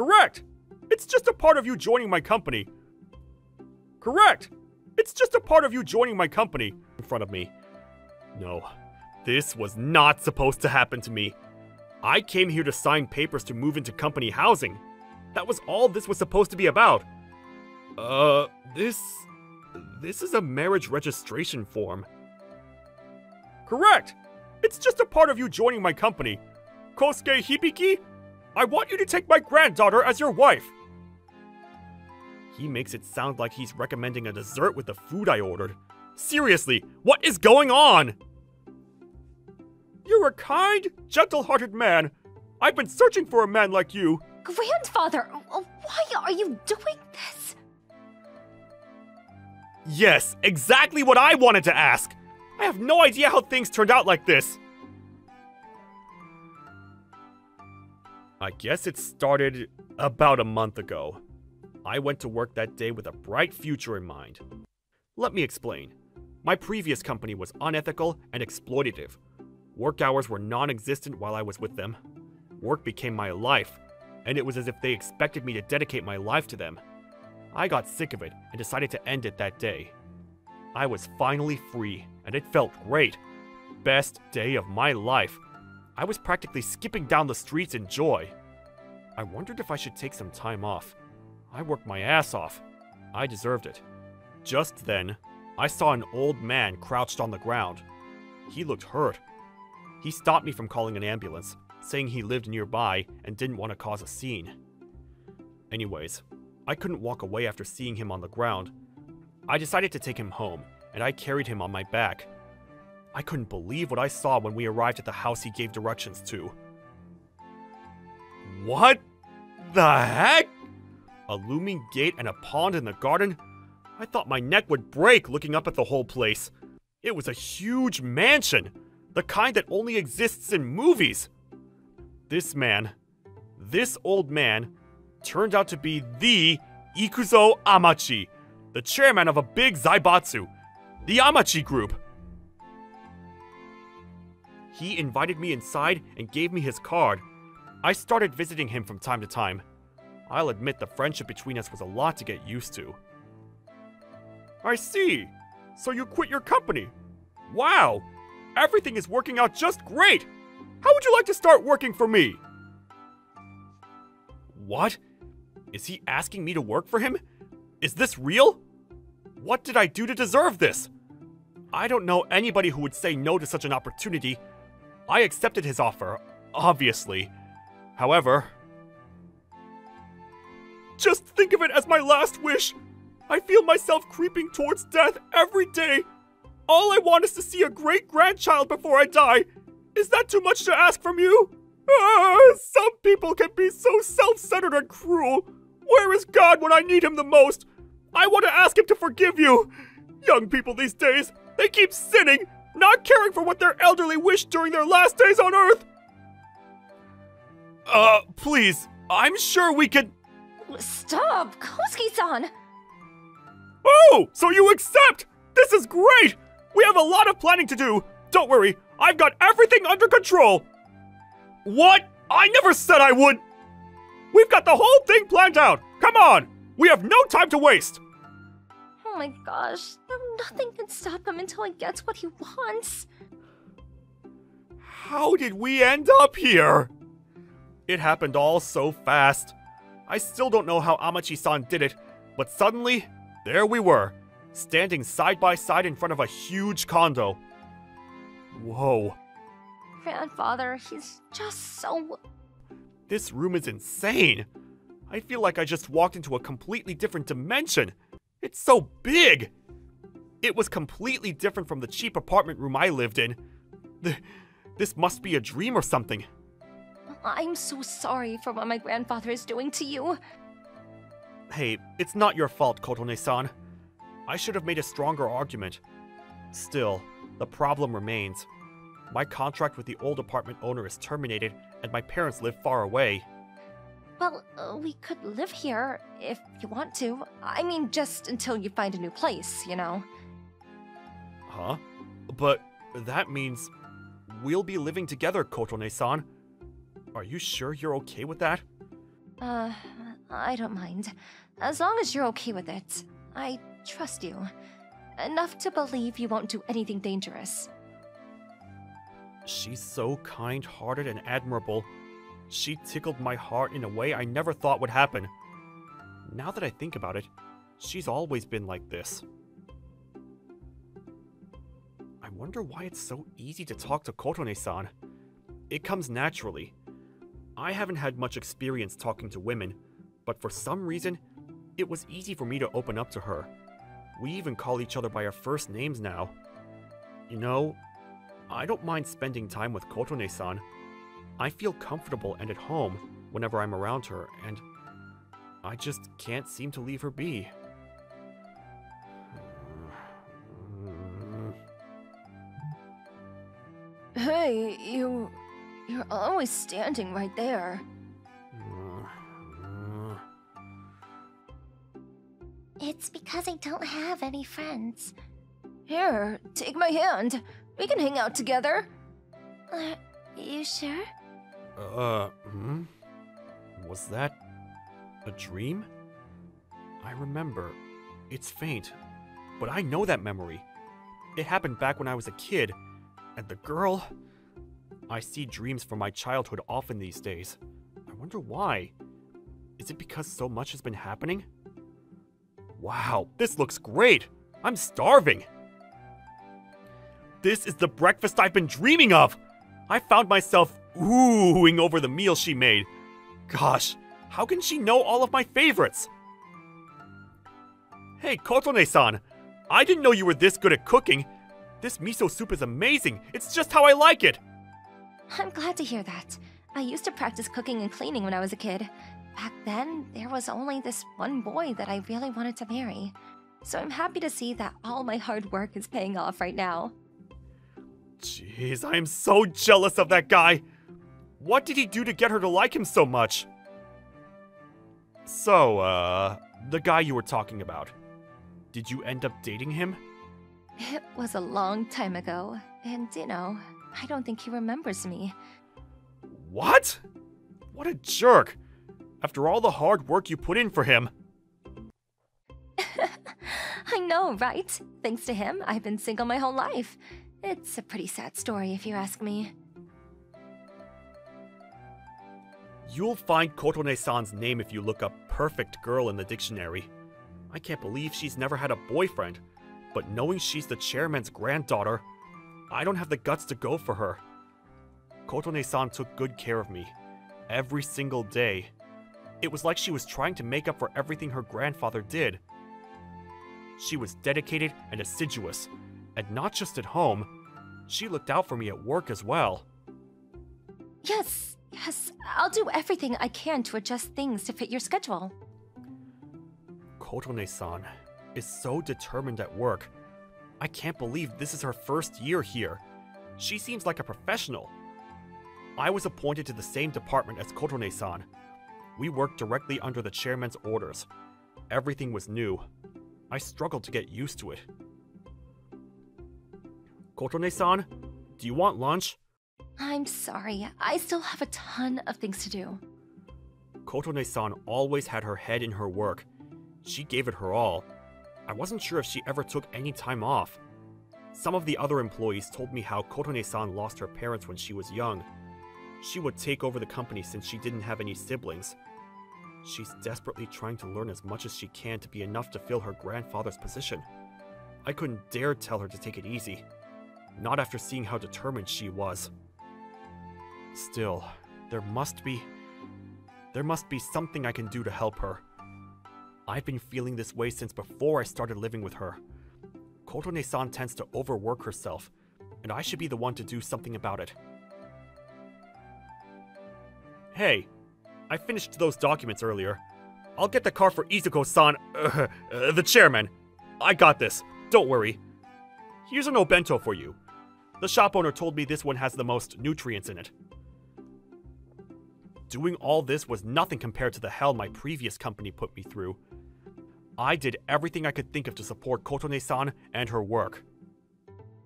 Correct! It's just a part of you joining my company. Correct! It's just a part of you joining my company. In front of me. No, this was not supposed to happen to me. I came here to sign papers to move into company housing. That was all this was supposed to be about. Uh, this. This is a marriage registration form. Correct! It's just a part of you joining my company. Kosuke Hibiki, I want you to take my granddaughter as your wife. He makes it sound like he's recommending a dessert with the food I ordered. Seriously, what is going on? You're a kind, gentle hearted man. I've been searching for a man like you. Grandfather, why are you doing this? Yes, exactly what I wanted to ask. I have no idea how things turned out like this. I guess it started about a month ago. I went to work that day with a bright future in mind. Let me explain. My previous company was unethical and exploitative. Work hours were non existent while I was with them. Work became my life, and it was as if they expected me to dedicate my life to them. I got sick of it and decided to end it that day. I was finally free, and it felt great. Best day of my life. I was practically skipping down the streets in joy. I wondered if I should take some time off. I worked my ass off. I deserved it. Just then, I saw an old man crouched on the ground. He looked hurt. He stopped me from calling an ambulance, saying he lived nearby and didn't want to cause a scene. Anyways, I couldn't walk away after seeing him on the ground. I decided to take him home, and I carried him on my back. I couldn't believe what I saw when we arrived at the house he gave directions to. What the heck? A looming gate and a pond in the garden? I thought my neck would break looking up at the whole place. It was a huge mansion, the kind that only exists in movies. This man, this old man, turned out to be the Ikuzo Amachi, the chairman of a big Zaibatsu, the Amachi Group. He invited me inside and gave me his card. I started visiting him from time to time. I'll admit the friendship between us was a lot to get used to. I see. So you quit your company. Wow. Everything is working out just great. How would you like to start working for me? What? Is he asking me to work for him? Is this real? What did I do to deserve this? I don't know anybody who would say no to such an opportunity. I accepted his offer, obviously. However, just think of it as my last wish. I feel myself creeping towards death every day. All I want is to see a great grandchild before I die. Is that too much to ask from you? Ah, some people can be so self centered and cruel. Where is God when I need Him the most? I want to ask Him to forgive you. Young people these days, they keep sinning, not caring for what their elderly wish during their last days on Earth. Uh, please, I'm sure we could. Stop, Kosuke-san! Oh, so you accept? This is great! We have a lot of planning to do. Don't worry, I've got everything under control. What? I never said I would. We've got the whole thing planned out. Come on, we have no time to waste. Oh my gosh, now nothing can stop him until he gets what he wants. How did we end up here? It happened all so fast. I still don't know how Amachi san did it, but suddenly, there we were, standing side by side in front of a huge condo. Whoa. Grandfather, he's just so. This room is insane. I feel like I just walked into a completely different dimension. It's so big. It was completely different from the cheap apartment room I lived in. This must be a dream or something. I'm so sorry for what my grandfather is doing to you. Hey, it's not your fault, Kotone-san. I should have made a stronger argument. Still, the problem remains. My contract with the old apartment owner is terminated, and my parents live far away. Well, uh, we could live here if you want to. I mean, just until you find a new place, you know. Huh? But that means we'll be living together, Kotone-san. Are you sure you're okay with that? Uh, I don't mind. As long as you're okay with it. I trust you. Enough to believe you won't do anything dangerous. She's so kind hearted and admirable. She tickled my heart in a way I never thought would happen. Now that I think about it, she's always been like this. I wonder why it's so easy to talk to Kotone san. It comes naturally. I haven't had much experience talking to women, but for some reason, it was easy for me to open up to her. We even call each other by our first names now. You know, I don't mind spending time with Kotone san. I feel comfortable and at home whenever I'm around her, and I just can't seem to leave her be. Hey, you. You're always standing right there. It's because I don't have any friends. Here, take my hand. We can hang out together. Are you sure? Uh, hmm? Was that a dream? I remember. It's faint, but I know that memory. It happened back when I was a kid, and the girl. I see dreams from my childhood often these days. I wonder why. Is it because so much has been happening? Wow, this looks great! I'm starving! This is the breakfast I've been dreaming of! I found myself oohing over the meal she made. Gosh, how can she know all of my favorites? Hey, Kotone-san, I didn't know you were this good at cooking. This miso soup is amazing. It's just how I like it. I'm glad to hear that. I used to practice cooking and cleaning when I was a kid. Back then, there was only this one boy that I really wanted to marry. So I'm happy to see that all my hard work is paying off right now. Jeez, I am so jealous of that guy. What did he do to get her to like him so much? So, uh, the guy you were talking about. Did you end up dating him? It was a long time ago, and you know, I don't think he remembers me. What? What a jerk! After all the hard work you put in for him. I know, right? Thanks to him, I've been single my whole life. It's a pretty sad story, if you ask me. You'll find Kotone san's name if you look up perfect girl in the dictionary. I can't believe she's never had a boyfriend, but knowing she's the chairman's granddaughter, I don't have the guts to go for her. Kotone san took good care of me, every single day. It was like she was trying to make up for everything her grandfather did. She was dedicated and assiduous, and not just at home, she looked out for me at work as well. Yes, yes, I'll do everything I can to adjust things to fit your schedule. Kotone san is so determined at work. I can't believe this is her first year here. She seems like a professional. I was appointed to the same department as Kotone san. We worked directly under the chairman's orders. Everything was new. I struggled to get used to it. Kotone san, do you want lunch? I'm sorry, I still have a ton of things to do. Kotone san always had her head in her work. She gave it her all. I wasn't sure if she ever took any time off. Some of the other employees told me how Kotone san lost her parents when she was young. She would take over the company since she didn't have any siblings. She's desperately trying to learn as much as she can to be enough to fill her grandfather's position. I couldn't dare tell her to take it easy. Not after seeing how determined she was. Still, there must be. There must be something I can do to help her. I've been feeling this way since before I started living with her. Kotone san tends to overwork herself, and I should be the one to do something about it. Hey, I finished those documents earlier. I'll get the car for Izuko san, uh, uh, the chairman. I got this, don't worry. Here's an obento for you. The shop owner told me this one has the most nutrients in it. Doing all this was nothing compared to the hell my previous company put me through. I did everything I could think of to support Kotone san and her work.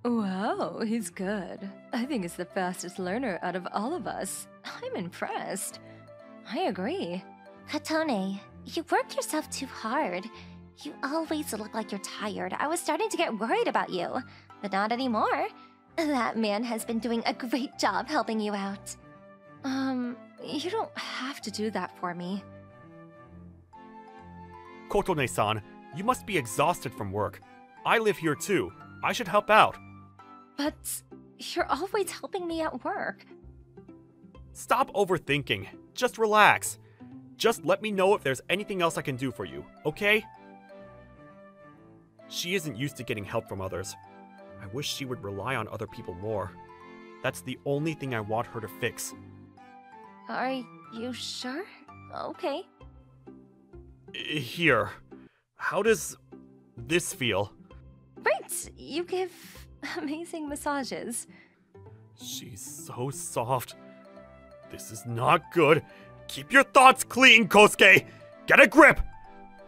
Wow, he's good. I think he's the fastest learner out of all of us. I'm impressed. I agree. Kotone, you work yourself too hard. You always look like you're tired. I was starting to get worried about you, but not anymore. That man has been doing a great job helping you out. Um, you don't have to do that for me. Kotone-san, you must be exhausted from work. I live here too. I should help out. But you're always helping me at work. Stop overthinking. Just relax. Just let me know if there's anything else I can do for you, okay? She isn't used to getting help from others. I wish she would rely on other people more. That's the only thing I want her to fix. Are you sure? Okay. Here. How does this feel? Great! You give amazing massages. She's so soft. This is not good. Keep your thoughts clean, Kosuke! Get a grip!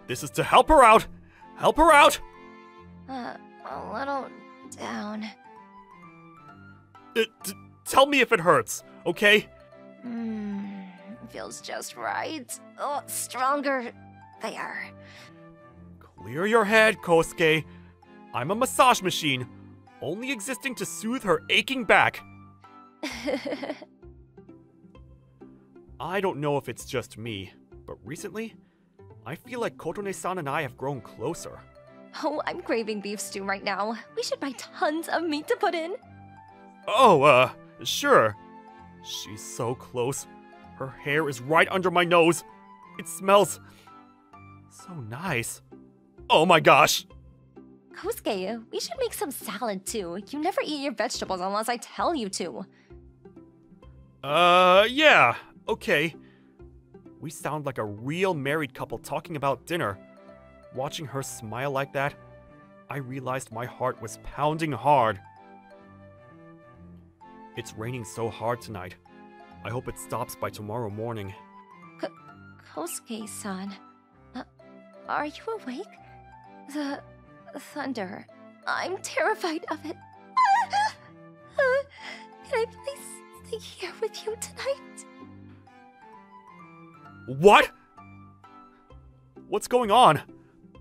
This is to help her out! Help her out! Uh, a little down. Uh, tell me if it hurts, okay? Hmm, feels just right. Oh, stronger. There. Clear your head, Kosuke. I'm a massage machine, only existing to soothe her aching back. I don't know if it's just me, but recently, I feel like Kotone san and I have grown closer. oh, I'm craving beef stew right now. We should buy tons of meat to put in. Oh, uh, sure. She's so close. Her hair is right under my nose. It smells so nice. Oh my gosh. Kosuke, we should make some salad too. You never eat your vegetables unless I tell you to. Uh, yeah, okay. We sound like a real married couple talking about dinner. Watching her smile like that, I realized my heart was pounding hard. It's raining so hard tonight. I hope it stops by tomorrow morning. Kosuke-san, uh, are you awake? The thunder. I'm terrified of it. Uh, can I please stay here with you tonight? What? What's going on?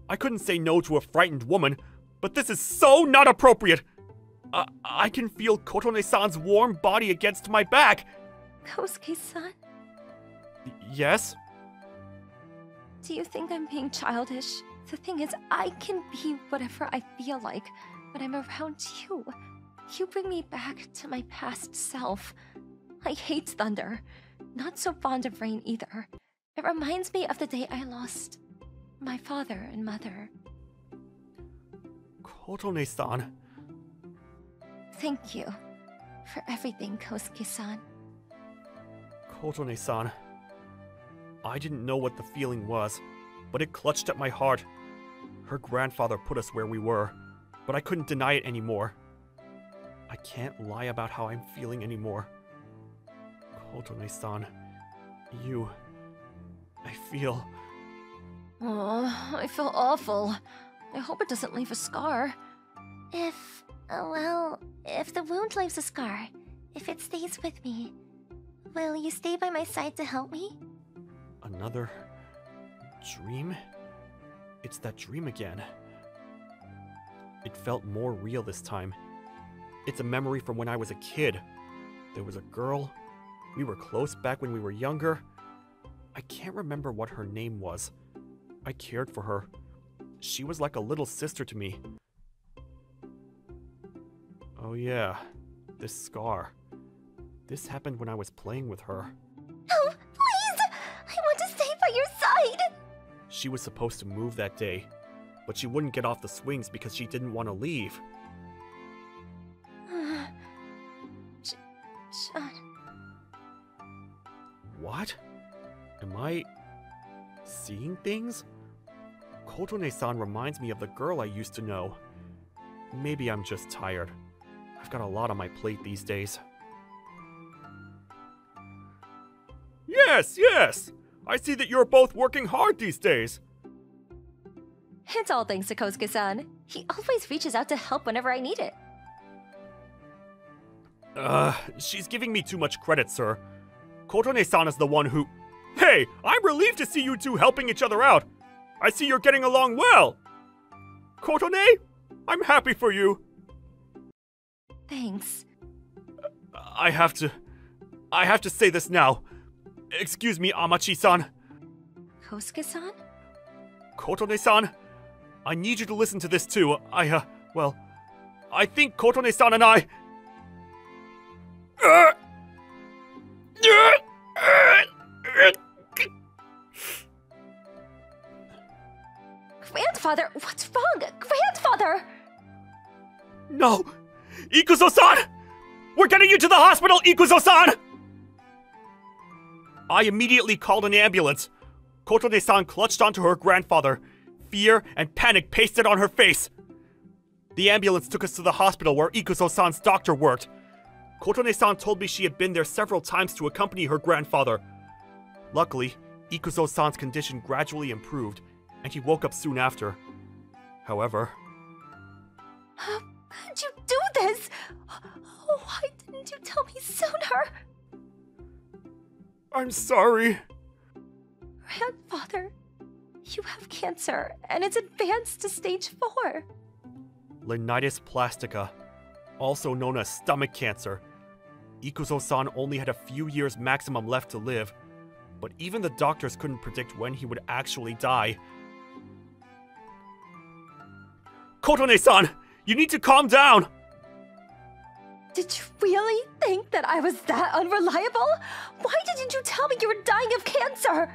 I couldn't say no to a frightened woman, but this is so not appropriate. I, I can feel Kotone-san's warm body against my back. Kosuke-san, yes? Do you think I'm being childish? The thing is, I can be whatever I feel like when I'm around you. You bring me back to my past self. I hate thunder. Not so fond of rain either. It reminds me of the day I lost my father and mother. Kotone-san. Thank you for everything, Kosuke-san. Kotone-san. I didn't know what the feeling was, but it clutched at my heart. Her grandfather put us where we were, but I couldn't deny it anymore. I can't lie about how I'm feeling anymore. Kotone-san, you... I feel... Oh, I feel awful. I hope it doesn't leave a scar. If, uh, well, if the wound leaves a scar, if it stays with me, will you stay by my side to help me? Another... dream? It's that dream again. It felt more real this time. It's a memory from when I was a kid. There was a girl. We were close back when we were younger. I can't remember what her name was. I cared for her. She was like a little sister to me. Oh, yeah. This scar. This happened when I was playing with her. She was supposed to move that day, but she wouldn't get off the swings because she didn't want to leave. Sean, What? Am I seeing things? Kotone-san reminds me of the girl I used to know. Maybe I'm just tired. I've got a lot on my plate these days. Yes, yes! I see that you're both working hard these days. it's all thanks to Kosuke-san. He always reaches out to help whenever I need it. Uh, she's giving me too much credit, sir. Kotone-san is the one who... Hey, I'm relieved to see you two helping each other out. I see you're getting along well. Kotone, I'm happy for you. Thanks. I have to. I have to say this now. Excuse me, Amachi-san. Kosuke-san? Kotone-san, I need you to listen to this too. I, uh, well, I think Kotone-san and I. Grandfather, what's wrong? Grandfather! No! Ikuzo-san! We're getting you to the hospital, Ikuzo-san! I immediately called an ambulance. Kotone-san clutched onto her grandfather. Fear and panic pasted on her face. The ambulance took us to the hospital where Ikuzo-san's doctor worked. Kotone-san told me she had been there several times to accompany her grandfather. Luckily, Ikuzo-san's condition gradually improved, and he woke up soon after. However, How could you do this? Why didn't you tell me? I'm sorry. Grandfather, you have cancer, and it's advanced to stage four. Linitis plastica, also known as stomach cancer. Ikuzo-san only had a few years maximum left to live, but even the doctors couldn't predict when he would actually die. Kotone-san, you need to calm down! Did you really think that I was that unreliable? Why didn't you tell me you were dying of cancer?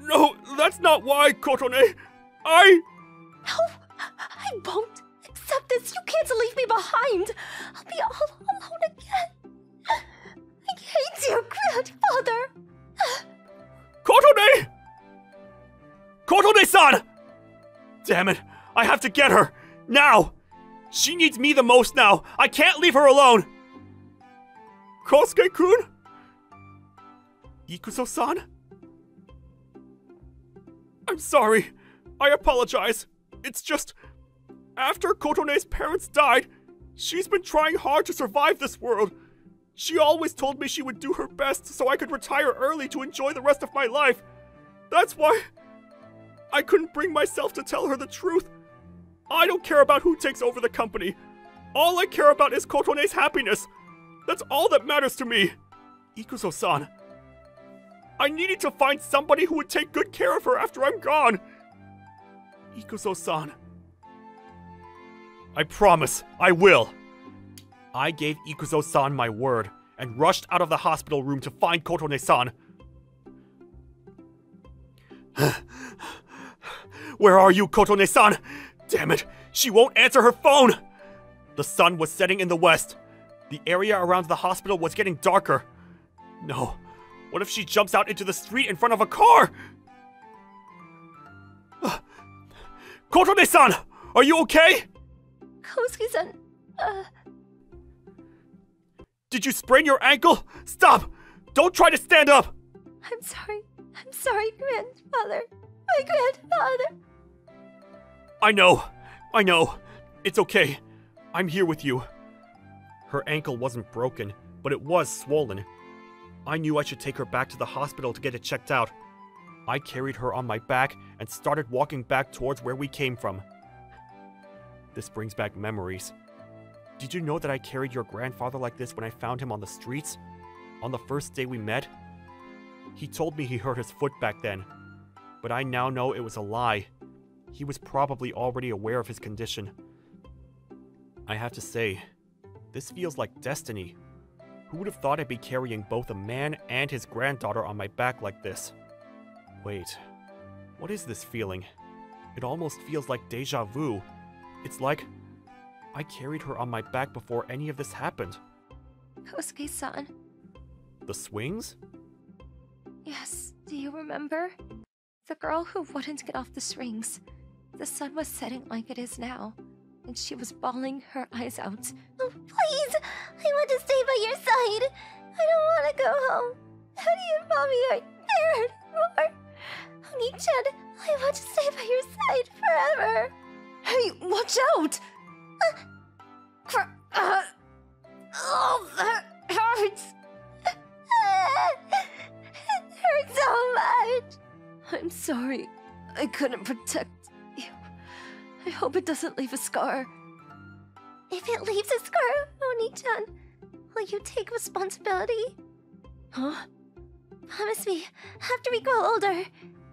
No, that's not why, Kotone. I... No, I won't accept this. You can't leave me behind. I'll be all alone again. I hate you, grandfather. Kotone! Kotone-san! Damn it, I have to get her! Now! She needs me the most now! I can't leave her alone! Kosuke-kun? Ikuzo-san? I'm sorry. I apologize. It's just... After Kotone's parents died, she's been trying hard to survive this world. She always told me she would do her best so I could retire early to enjoy the rest of my life. That's why I couldn't bring myself to tell her the truth. I don't care about who takes over the company. All I care about is Kotone's happiness. That's all that matters to me. Ikuzo-san, I needed to find somebody who would take good care of her after I'm gone. Ikuzo-san. I promise, I will. I gave Ikuzo-san my word and rushed out of the hospital room to find Kotone-san. Where are you, Kotone-san? Damn it, she won't answer her phone! The sun was setting in the west. The area around the hospital was getting darker. No, what if she jumps out into the street in front of a car? Kotone-san, are you okay? Kosuke-san, uh, Did you sprain your ankle? Stop! Don't try to stand up! I'm sorry. I'm sorry, grandfather. My grandfather. I know. I know. It's okay. I'm here with you. Her ankle wasn't broken, but it was swollen. I knew I should take her back to the hospital to get it checked out. I carried her on my back and started walking back towards where we came from. This brings back memories. Did you know that I carried your grandfather like this when I found him on the streets? On the first day we met? He told me he hurt his foot back then, but I now know it was a lie. He was probably already aware of his condition. I have to say, this feels like destiny. Who would have thought I'd be carrying both a man and his granddaughter on my back like this? Wait, what is this feeling? It almost feels like deja vu. It's like I carried her on my back before any of this happened. Kosuke-san. The swings? Yes, do you remember? The girl who wouldn't get off the swings. The sun was setting like it is now, and she was bawling her eyes out. Oh, please! I want to stay by your side! I don't want to go home! Honey and Mommy aren't there anymore! Oni-chan, I want to stay by your side forever! Hey, watch out! Cr- uh, oh, that hurts! it hurts so much! I'm sorry. I couldn't protect. I hope it doesn't leave a scar. If it leaves a scar, Oni-chan, will you take responsibility? Huh? Promise me, after we grow older,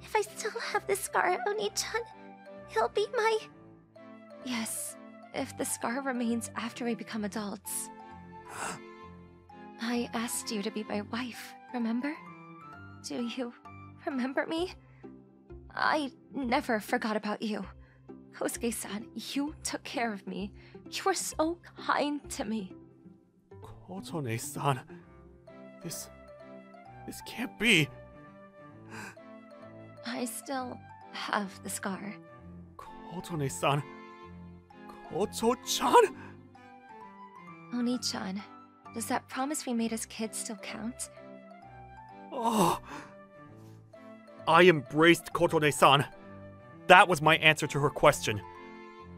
if I still have this scar, Oni-chan, he'll be my... Yes, if the scar remains after we become adults. I asked you to be my wife, remember? Do you remember me? I never forgot about you. Kosuke-san, you took care of me. You were so kind to me. Kotone-san, this... this can't be. I still have the scar. Kotone-san, Koto-chan? Oni-chan, does that promise we made as kids still count? Oh. I embraced Kotone-san. That was my answer to her question.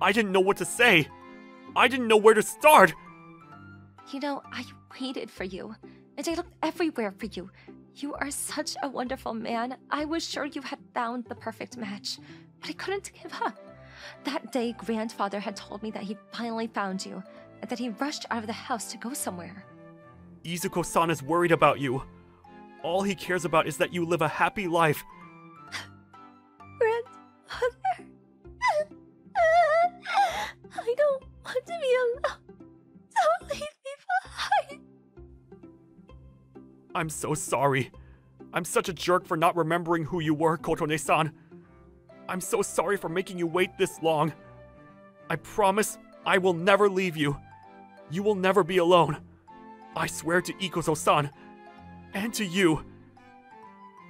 I didn't know what to say. I didn't know where to start. You know, I waited for you, and I looked everywhere for you. You are such a wonderful man. I was sure you had found the perfect match, but I couldn't give up. That day, grandfather had told me that he finally found you, and that he rushed out of the house to go somewhere. Izuko-san is worried about you. All he cares about is that you live a happy life. I'm so sorry. I'm such a jerk for not remembering who you were, Kotone-san. I'm so sorry for making you wait this long. I promise I will never leave you. You will never be alone. I swear to Ikuzo-san and to you.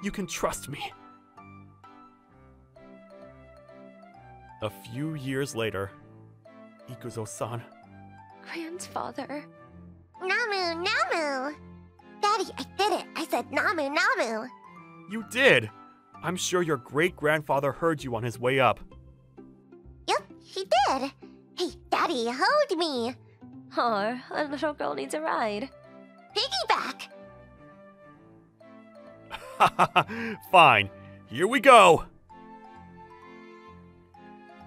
You can trust me. A few years later, Ikuzo-san. Grandfather. Namu, Namu! Daddy, I did it! I said Namu, Namu! You did! I'm sure your great grandfather heard you on his way up. Yep, he did! Hey, Daddy, hold me! Oh, a little girl needs a ride. Piggyback! Fine, here we go!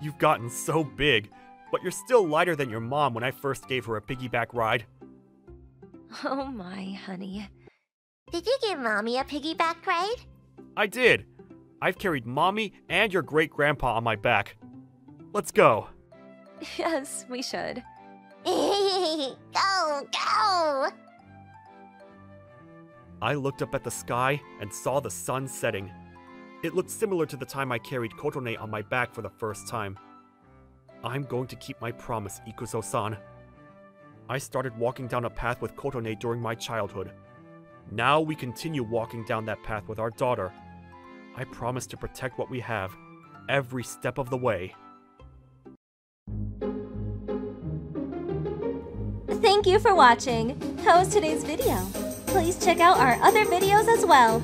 You've gotten so big, but you're still lighter than your mom when I first gave her a piggyback ride. Oh my, honey. Did you give Mommy a piggyback ride? I did. I've carried mommy and your great grandpa on my back. Let's go. Yes, we should. go, go! I looked up at the sky and saw the sun setting. It looked similar to the time I carried Kotone on my back for the first time. I'm going to keep my promise, Ikuzo-san. I started walking down a path with Kotone during my childhood. Now we continue walking down that path with our daughter. I promise to protect what we have, every step of the way. Thank you for watching. How was today's video? Please check out our other videos as well.